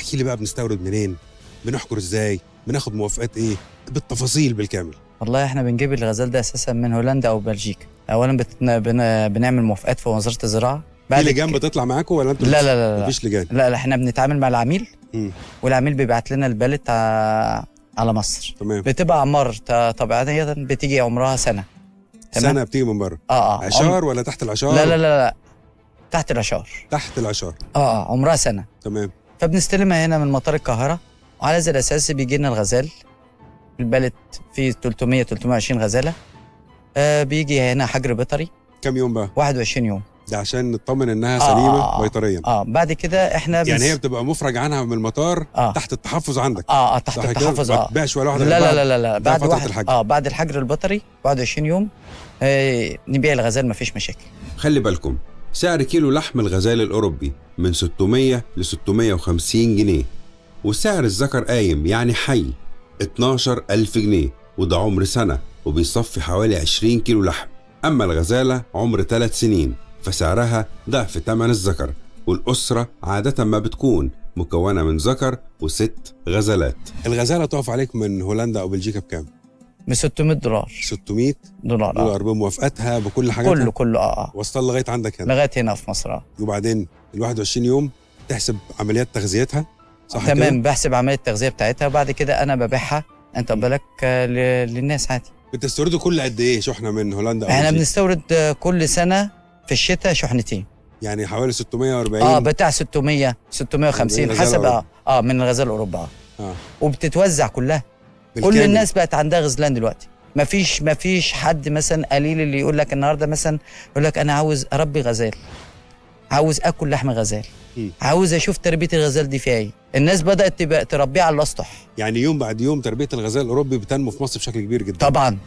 احكي لي بقى بنستورد منين؟ بنحكر إزاي؟ بناخد موافقات إيه؟ بالتفاصيل بالكامل. والله إحنا بنجيب الغزال ده أساسا من هولندا أو بلجيكا. اولا بتنا بن... بنعمل موافقات في وزارة الزراعة. في لجان بتطلع معاكم ولا أنتوا لا لا لا لا. مفيش لجان. لا لا إحنا بنتعامل مع العميل. مم. والعميل بيبعت لنا البالت على مصر. تمام. بتبقى عمار طبيعيا بتيجي عمرها سنة. تمام؟ سنة بتيجي من بره. آه آه. عشار ولا تحت العشار؟ لا لا لا لا. تحت العشار. تحت العشار. آه آه عمرها سنة. تمام. فبنستلمها هنا من مطار القاهرة وعلى هذا الأساس بيجي لنا الغزال البالت فيه 300 320 غزالة آه بيجي هنا حجر بيطري كام يوم بقى 21 يوم ده عشان نطمن إنها آه، سليمة آه، آه. بيطريا آه بعد كده إحنا يعني بنس- هي بتبقى مفرج عنها من المطار آه تحت التحفظ عندك آه آه تحت؟ التحفظ ما آه تبيعش ولا واحدة لا لا. لا لا, لا. بعد واحد الحجر. آه بعد الحجر البطري 21 يوم آه نبيع الغزال مفيش مشاكل خلي بالكم سعر كيلو لحم الغزال الأوروبي من 600 ل 650 جنيه وسعر الذكر قايم يعني حي 12 ألف جنيه وده عمر سنة وبيصفي حوالي 20 كيلو لحم. أما الغزالة عمر 3 سنين فسعرها ضعف ثمن الذكر والأسرة عادة ما بتكون مكونة من ذكر وست غزلات الغزالة تقف عليك من هولندا أو بلجيكا بكام؟ ب 600 دولار. 600 دولار آه. دولار بموافقتها بكل حاجاتها؟ كله كله آه آه. وصل لغاية عندك هنا؟ لغاية هنا في مصر آه. وبعدين ال 21 يوم تحسب عمليات تغذيتها؟ صح تمام كده؟ بحسب عملية التغذية بتاعتها وبعد كده أنا ببيعها أنت بالك آه، للناس عادي. بتستوردوا كل قد إيه شحنة من هولندا أو إحنا؟ بنستورد آه، كل سنة في الشتاء شحنتين. يعني حوالي 640 آه بتاع 600 650 من حسب غزال آه من الغزال أوروبا. آه. وبتتوزع كلها. كل بالكامل. الناس بقت عندها غزلان دلوقتي. مفيش مفيش حد مثلا قليل اللي يقول لك النهارده مثلا يقول لك أنا عاوز اربي غزال. عاوز آكل لحم غزال. عاوز أشوف تربية الغزال دي فيها إيه. الناس بدأت تبقى تربيه على الأسطح. يعني يوم بعد يوم تربية الغزال الاوروبي بتنمو في مصر بشكل كبير جدا. طبعا.